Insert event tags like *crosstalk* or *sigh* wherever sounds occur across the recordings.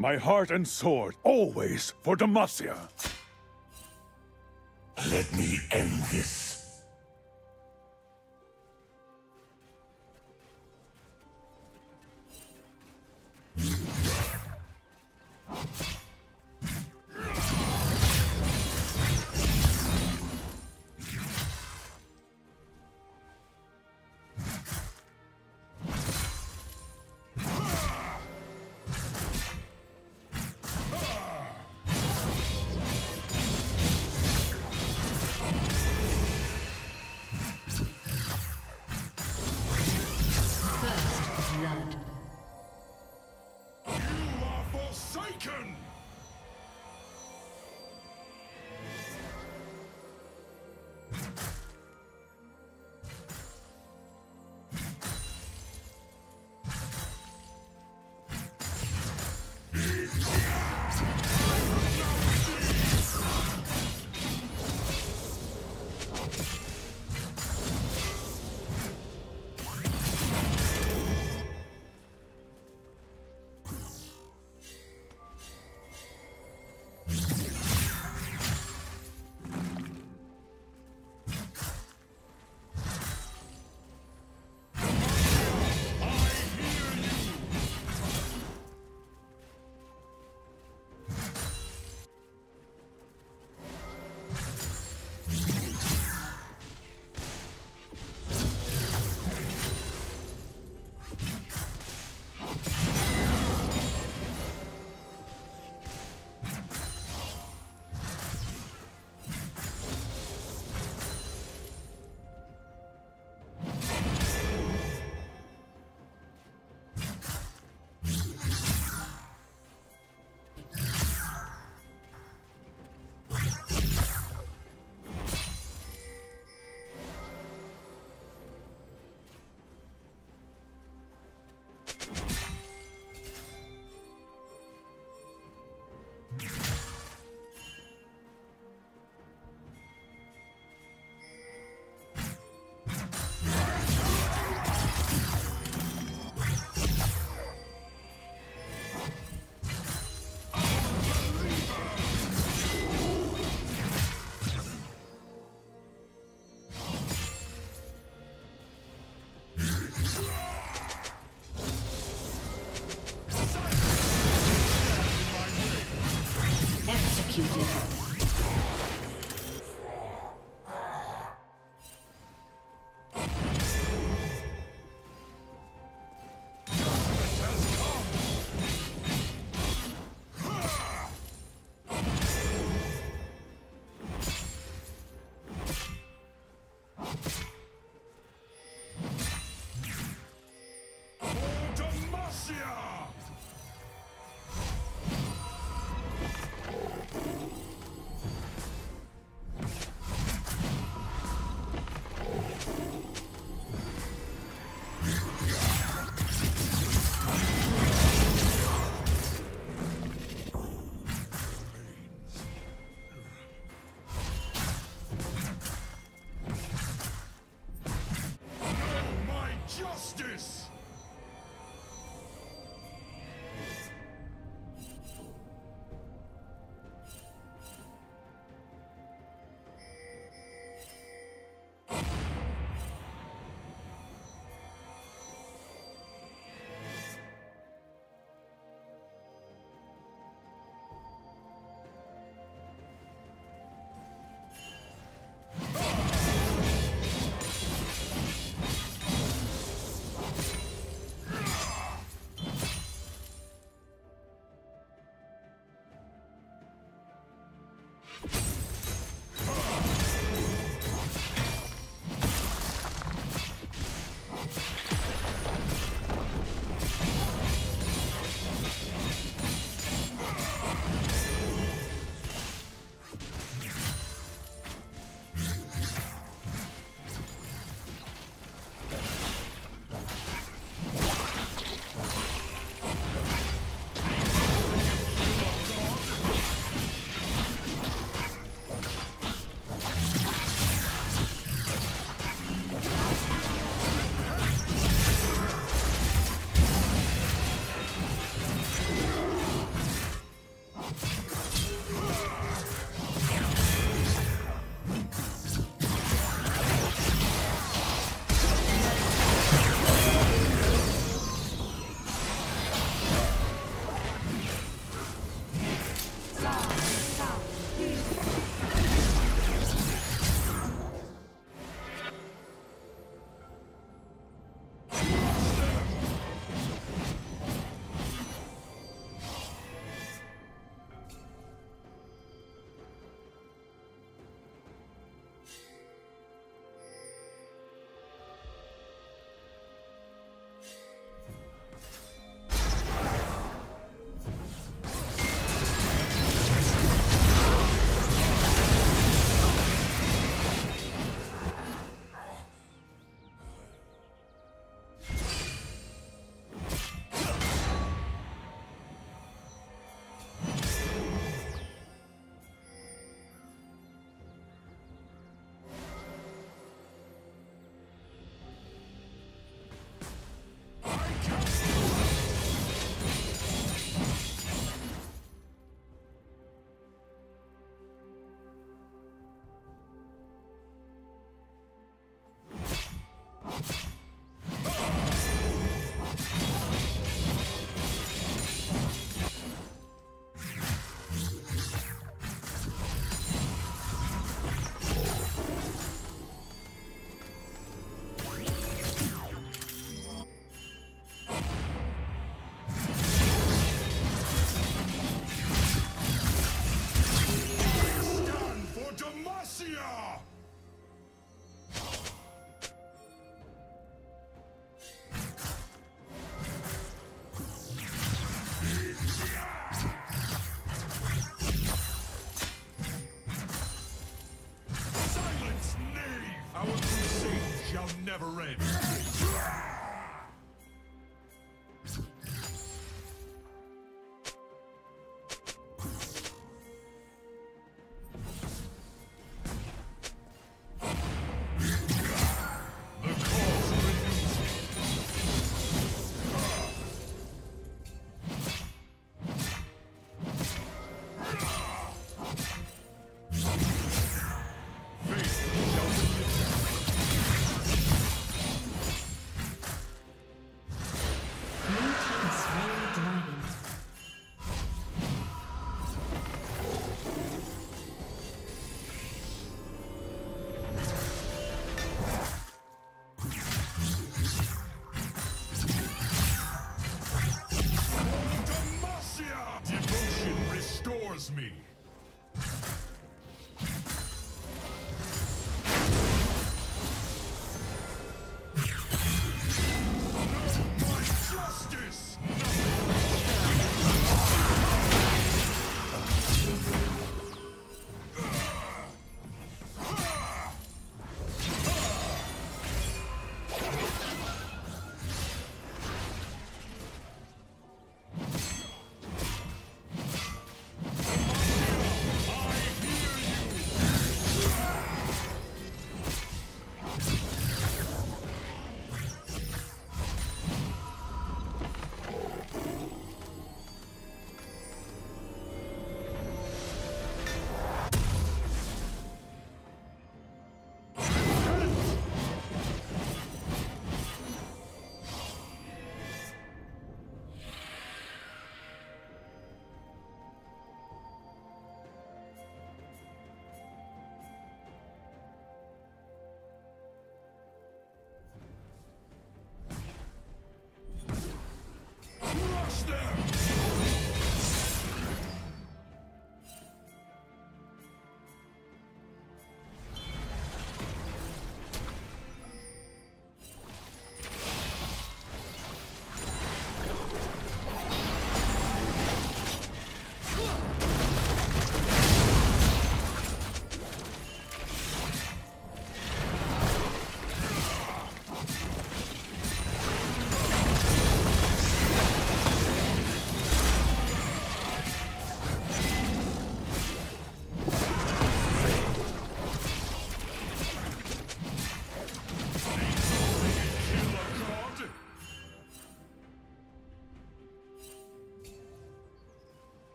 My heart and sword, always for Demacia. Let me end this.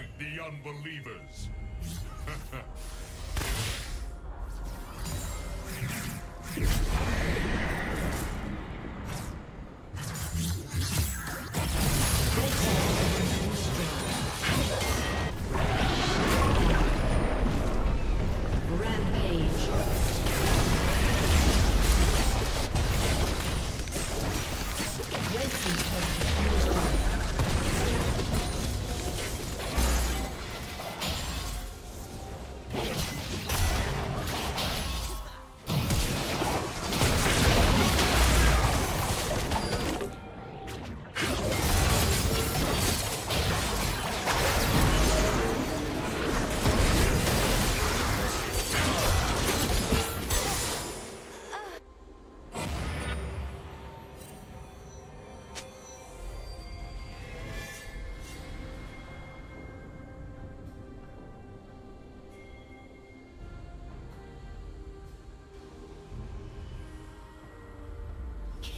Smite the unbelievers. *laughs*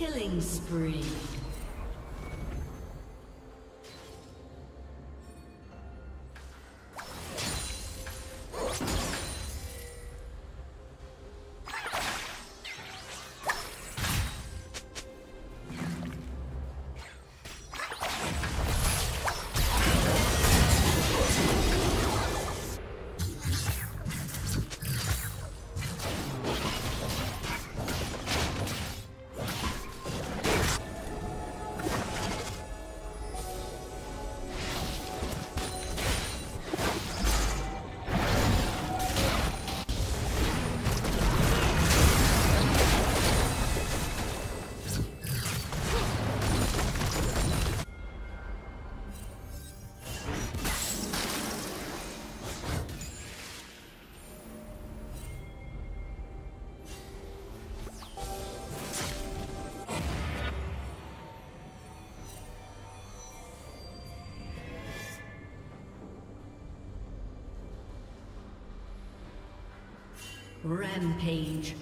Killing spree. Rampage.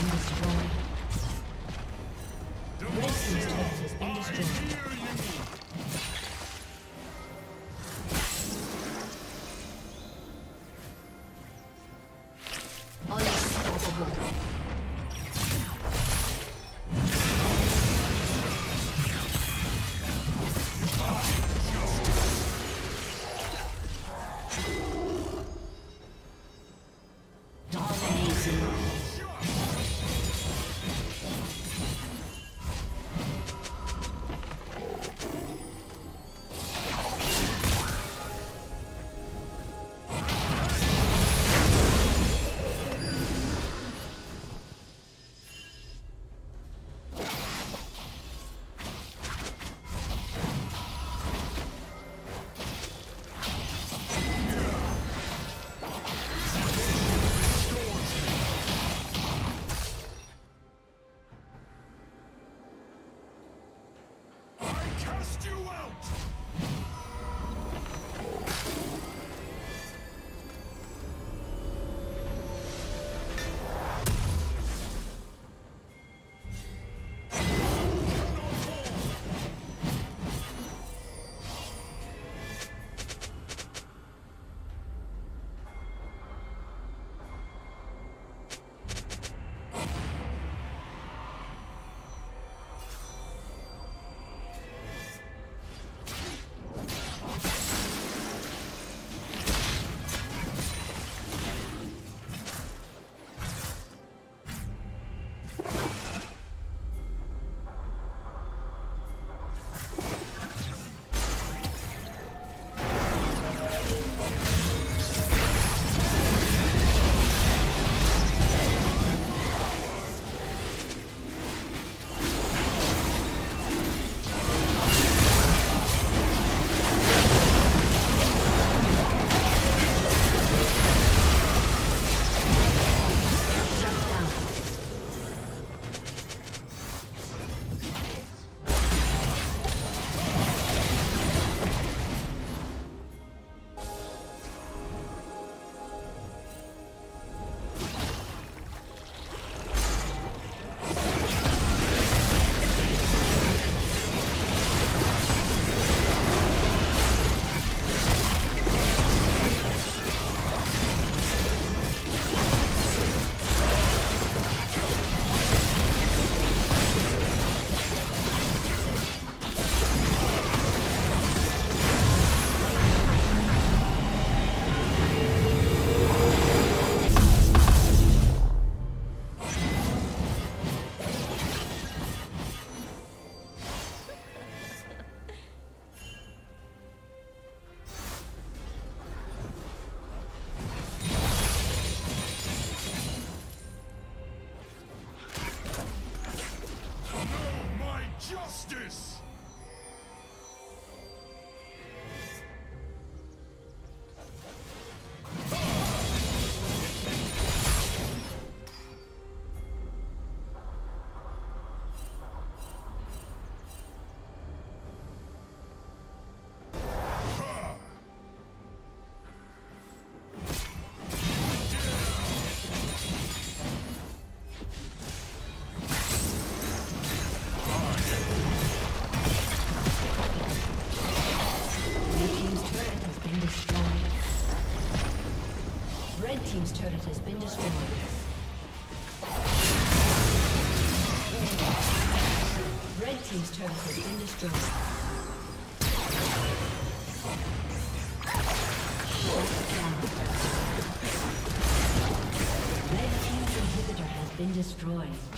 been destroyed. turret has been destroyed. Red Team's turret has been destroyed. been destroyed.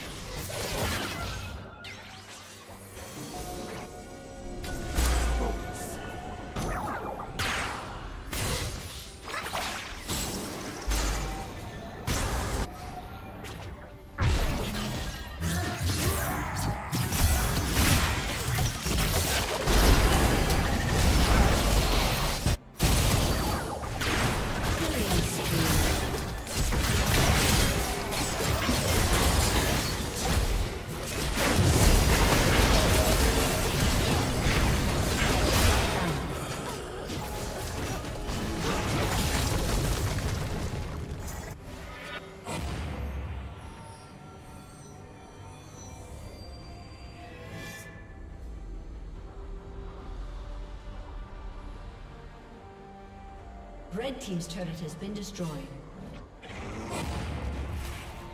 Red Team's turret has been destroyed.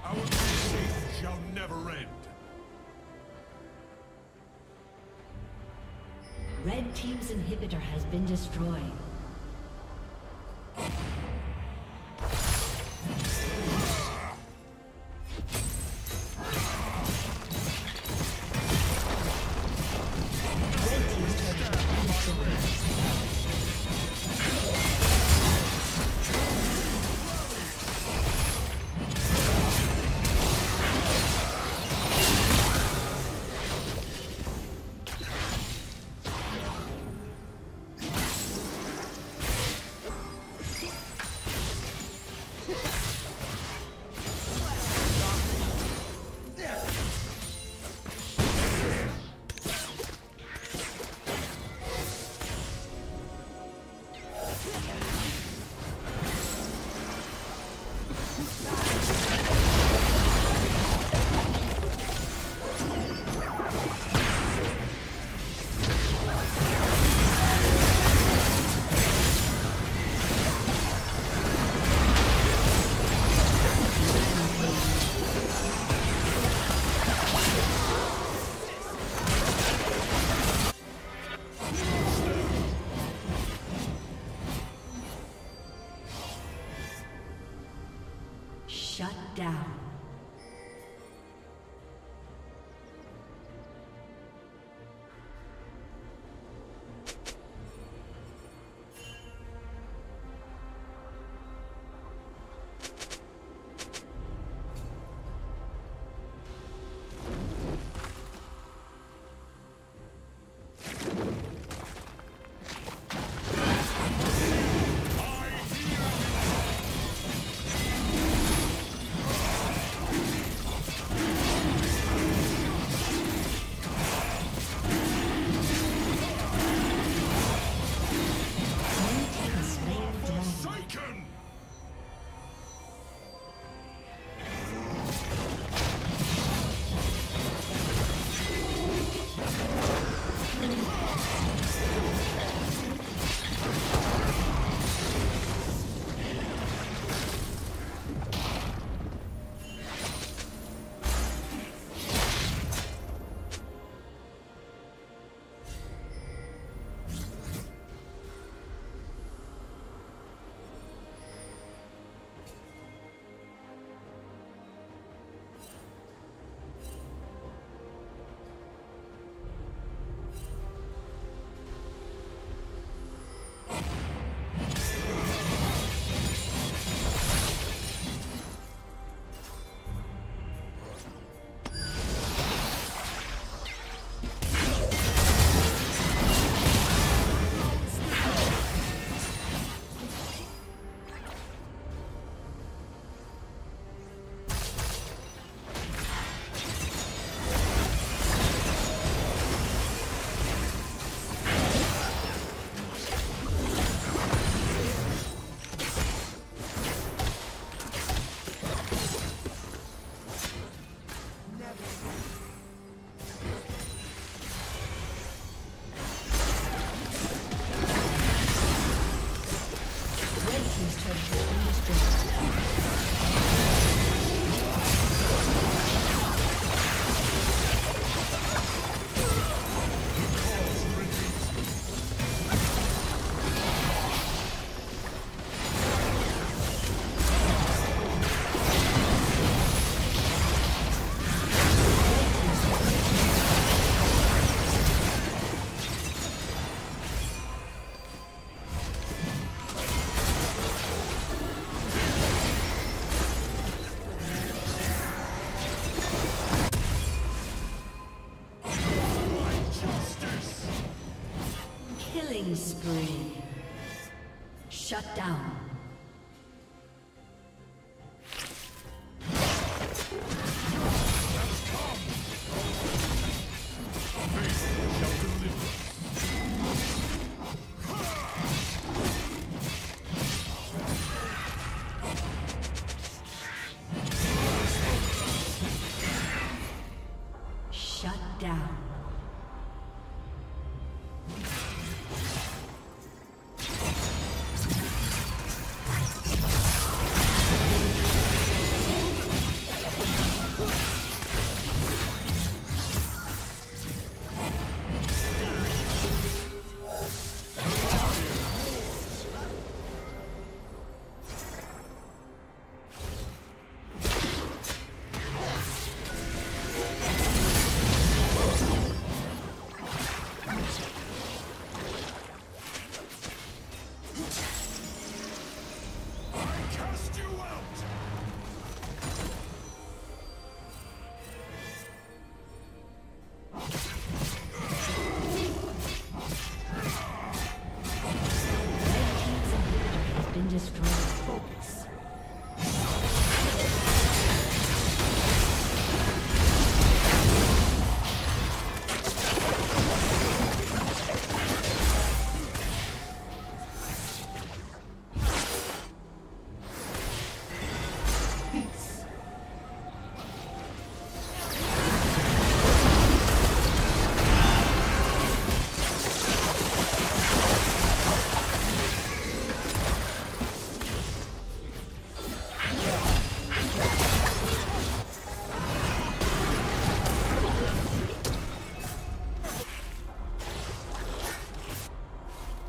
Our crusade shall never end. Red Team's inhibitor has been destroyed.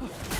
Oh.